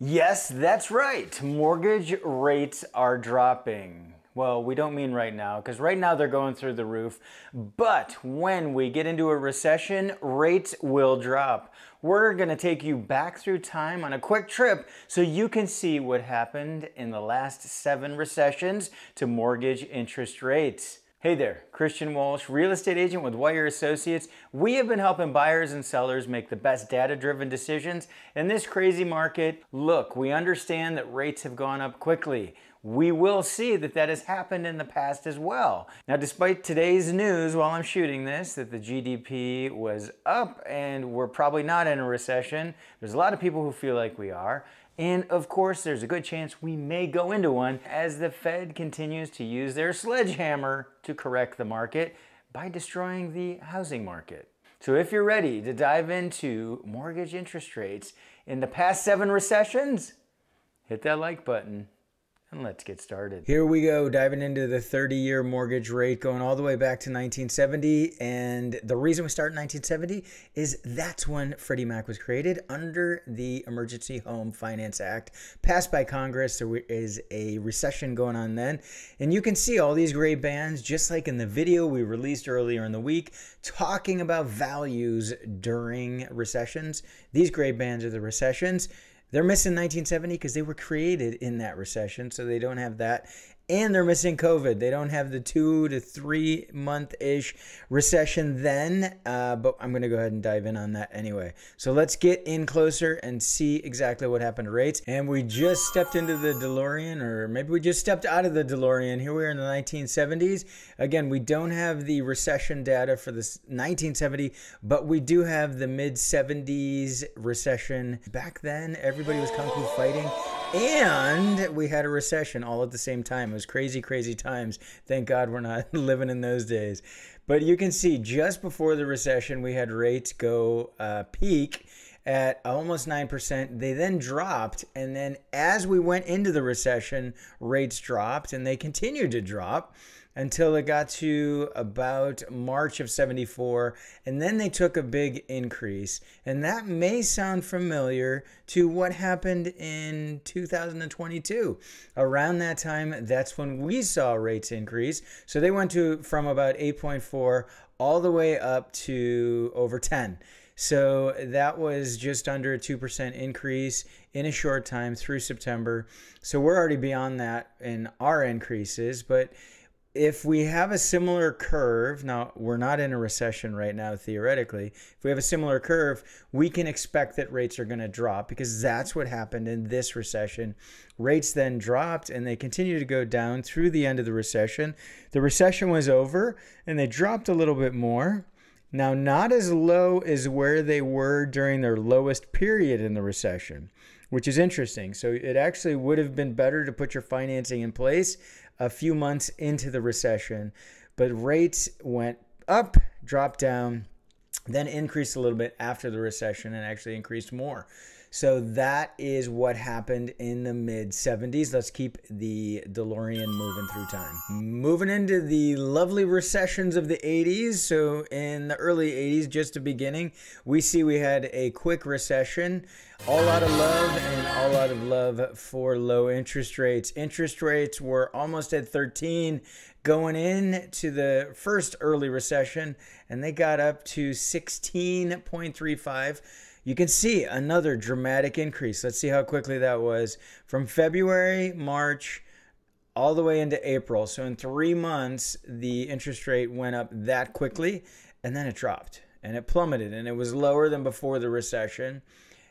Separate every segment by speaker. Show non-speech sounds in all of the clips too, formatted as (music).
Speaker 1: Yes, that's right. Mortgage rates are dropping. Well, we don't mean right now, because right now they're going through the roof. But when we get into a recession, rates will drop. We're going to take you back through time on a quick trip so you can see what happened in the last seven recessions to mortgage interest rates. Hey there, Christian Walsh, real estate agent with Wire Associates. We have been helping buyers and sellers make the best data driven decisions in this crazy market. Look, we understand that rates have gone up quickly. We will see that that has happened in the past as well. Now, despite today's news while I'm shooting this, that the GDP was up and we're probably not in a recession, there's a lot of people who feel like we are. And of course, there's a good chance we may go into one as the Fed continues to use their sledgehammer to correct the market by destroying the housing market. So if you're ready to dive into mortgage interest rates in the past seven recessions, hit that like button and let's get started. Here we go, diving into the 30 year mortgage rate going all the way back to 1970. And the reason we start in 1970 is that's when Freddie Mac was created under the Emergency Home Finance Act, passed by Congress. There is a recession going on then. And you can see all these gray bands, just like in the video we released earlier in the week, talking about values during recessions. These gray bands are the recessions. They're missing 1970 because they were created in that recession, so they don't have that and they're missing COVID. They don't have the two to three month ish recession then, uh, but I'm going to go ahead and dive in on that anyway. So let's get in closer and see exactly what happened to rates. And we just stepped into the DeLorean, or maybe we just stepped out of the DeLorean. Here we are in the 1970s. Again, we don't have the recession data for this 1970, but we do have the mid 70s recession. Back then, everybody was kung fu fighting and we had a recession all at the same time. It was crazy, crazy times. Thank God we're not (laughs) living in those days. But you can see just before the recession, we had rates go uh, peak at almost 9%. They then dropped. And then as we went into the recession, rates dropped and they continued to drop until it got to about March of 74. And then they took a big increase. And that may sound familiar to what happened in 2022. Around that time, that's when we saw rates increase. So they went to from about 8.4 all the way up to over 10. So that was just under a 2% increase in a short time through September. So we're already beyond that in our increases, but if we have a similar curve, now we're not in a recession right now, theoretically. If we have a similar curve, we can expect that rates are going to drop because that's what happened in this recession. Rates then dropped and they continued to go down through the end of the recession. The recession was over and they dropped a little bit more. Now, not as low as where they were during their lowest period in the recession, which is interesting. So, it actually would have been better to put your financing in place a few months into the recession, but rates went up, dropped down, then increased a little bit after the recession and actually increased more. So that is what happened in the mid 70s. Let's keep the DeLorean moving through time. Moving into the lovely recessions of the 80s. So in the early 80s, just a beginning, we see we had a quick recession. All out of love and all out of love for low interest rates. Interest rates were almost at 13 going into the first early recession, and they got up to 16.35 you can see another dramatic increase. Let's see how quickly that was from February, March, all the way into April. So in three months, the interest rate went up that quickly and then it dropped and it plummeted and it was lower than before the recession.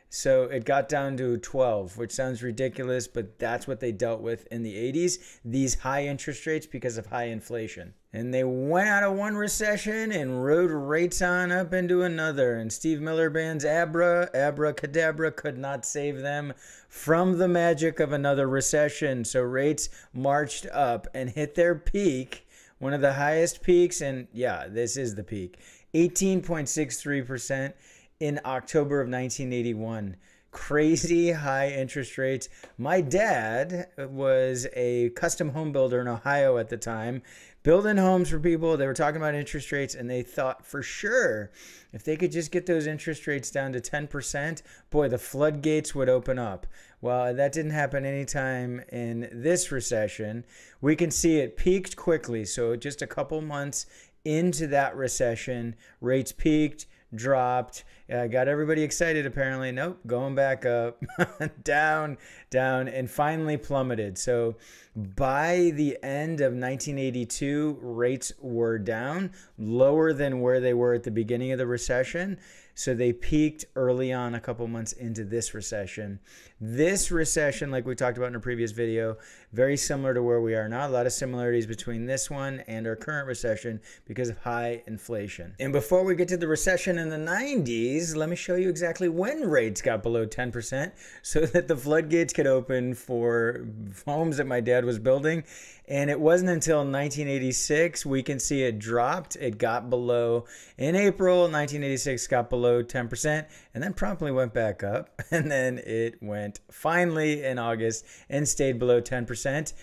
Speaker 1: So it got down to 12, which sounds ridiculous, but that's what they dealt with in the 80s. These high interest rates because of high inflation. And they went out of one recession and rode rates on up into another. And Steve Miller Band's Abra, Abracadabra could not save them from the magic of another recession. So rates marched up and hit their peak, one of the highest peaks. And yeah, this is the peak 18.63% in October of 1981. Crazy high interest rates. My dad was a custom home builder in Ohio at the time, building homes for people. They were talking about interest rates, and they thought for sure if they could just get those interest rates down to 10%, boy, the floodgates would open up. Well, that didn't happen anytime in this recession. We can see it peaked quickly. So, just a couple months into that recession, rates peaked, dropped, uh, got everybody excited apparently. Nope, going back up, (laughs) down, down, and finally plummeted. So by the end of 1982, rates were down, lower than where they were at the beginning of the recession. So they peaked early on, a couple months into this recession. This recession, like we talked about in a previous video, very similar to where we are now. A lot of similarities between this one and our current recession because of high inflation. And before we get to the recession in the 90s, let me show you exactly when rates got below 10% so that the floodgates could open for homes that my dad was building. And it wasn't until 1986 we can see it dropped. It got below in April 1986, got below 10%, and then promptly went back up. (laughs) And then it went finally in August and stayed below 10%.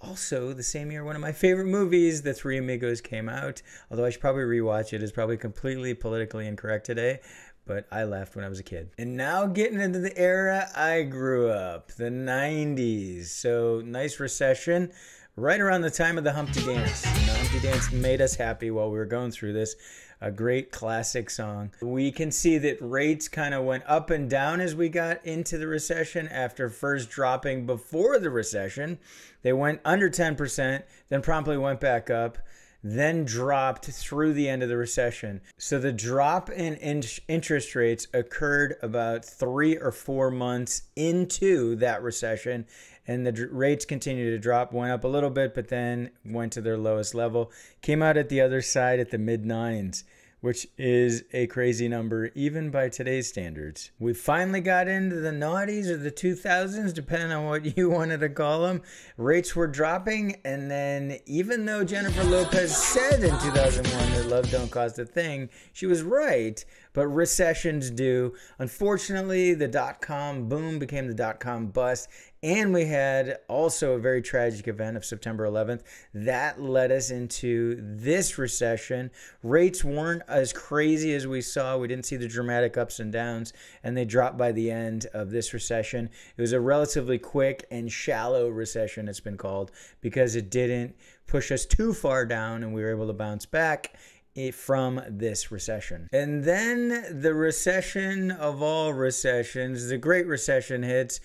Speaker 1: Also, the same year, one of my favorite movies, The Three Amigos, came out. Although I should probably rewatch it. It's probably completely politically incorrect today but I left when I was a kid. And now getting into the era I grew up, the 90s. So, nice recession right around the time of the Humpty Dance. Know, Humpty Dance made us happy while we were going through this. A great classic song. We can see that rates kind of went up and down as we got into the recession after first dropping before the recession. They went under 10%, then promptly went back up then dropped through the end of the recession. So the drop in interest rates occurred about three or four months into that recession and the rates continued to drop, went up a little bit, but then went to their lowest level. Came out at the other side at the mid nines which is a crazy number even by today's standards. We finally got into the noughties or the 2000s, depending on what (laughs) you wanted to call them. Rates were dropping, and then even though Jennifer Lopez said in 2001 that love don't cost a thing, she was right but recessions do. Unfortunately, the dot com boom became the dot com bust. And we had also a very tragic event of September 11th that led us into this recession. Rates weren't as crazy as we saw. We didn't see the dramatic ups and downs, and they dropped by the end of this recession. It was a relatively quick and shallow recession, it's been called, because it didn't push us too far down and we were able to bounce back Eh, from this recession. And then the recession of all recessions, the Great Recession hits.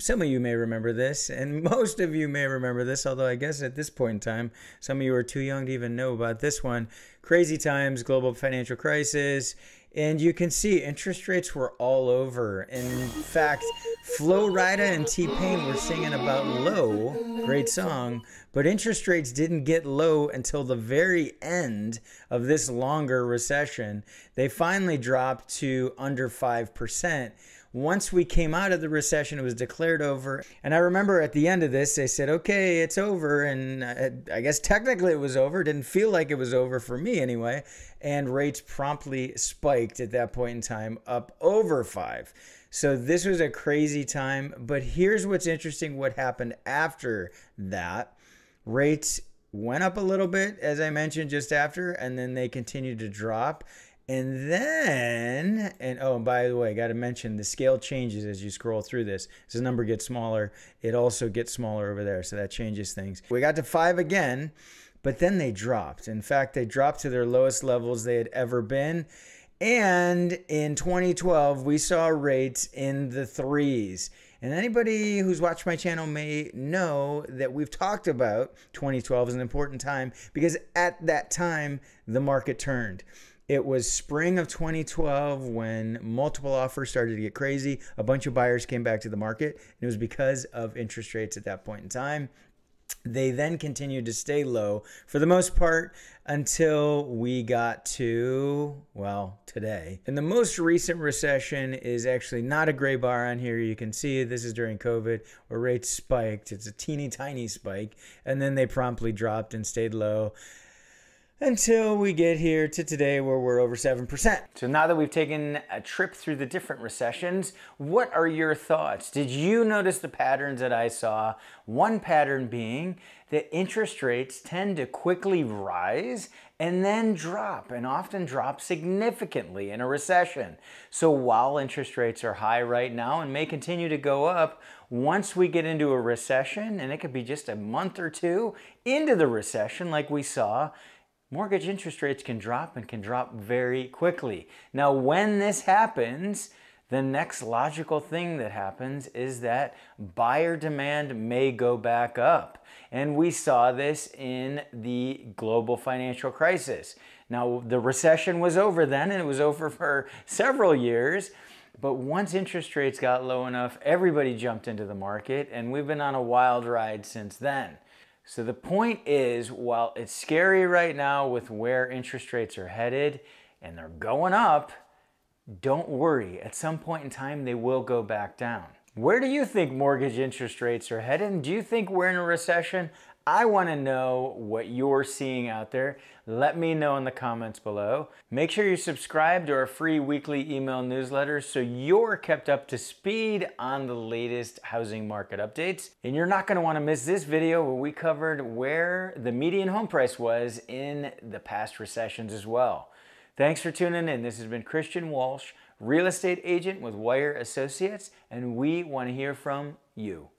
Speaker 1: Some of you may remember this, and (laughs) most of you may remember this, although I guess at this point in time, some of you are too young to even know about this one. Crazy times, global financial crisis, and you can see interest rates were all over. In fact, Flo Rida and T Pain were singing about low, great song, but interest rates didn't get low until the very end of this longer recession. They finally dropped to under 5% once we came out of the recession, it was declared over. And I remember at the end of this, they said, okay, it's over. And uh, I guess technically it was over. It didn't feel like it was over for me anyway. And rates promptly spiked at that point in time up over five. So this was a crazy time. But here's what's interesting what happened after that. Rates went up a little bit, as I mentioned just after, and then they continued to drop. And then, and oh, by the way, I got to mention the scale changes as you scroll through this. As the number gets smaller, it also gets smaller over there. So that changes things. We got to five again, but then they dropped. In fact, they dropped to their lowest levels they had ever been. And in 2012, we saw rates in the threes. And anybody who's watched my channel may know that we've talked about 2012 as an important time because at that time, the market turned. It was spring of 2012 when multiple offers started to get crazy. A bunch of buyers came back to the market, and it was because of interest rates at that point in time. They then continued to stay low for the most part until we got to, well, today. And the most recent recession is actually not a gray bar on here. You can see this is during COVID where rates spiked. It's a teeny tiny spike, and then they promptly dropped and stayed low until we get here to today where we're over 7%. So now that we've taken a trip through the different recessions, what are your thoughts? Did you notice the patterns that I saw? One pattern being that interest rates tend to quickly rise and then drop, and often drop significantly in a recession. So while interest rates are high right now and may continue to go up, once we get into a recession, and it could be just a month or two into the recession like we saw, mortgage interest rates can drop and can drop very quickly. Now, when this happens, the next logical thing that happens is that buyer demand may go back up. And we saw this in the global financial crisis. Now, the recession was over then, and it was over for several years. But once interest rates got low enough, everybody jumped into the market, and we've been on a wild ride since then. So the point is, while it's scary right now with where interest rates are headed and they're going up, don't worry. At some point in time, they will go back down. Where do you think mortgage interest rates are headed? Do you think we're in a recession? I want to know what you're seeing out there. Let me know in the comments below. Make sure you subscribe to our free weekly email newsletter so you're kept up to speed on the latest housing market updates. And you're not going to want to miss this video where we covered where the median home price was in the past recessions as well. Thanks for tuning in. This has been Christian Walsh, real estate agent with Wire Associates, and we want to hear from you.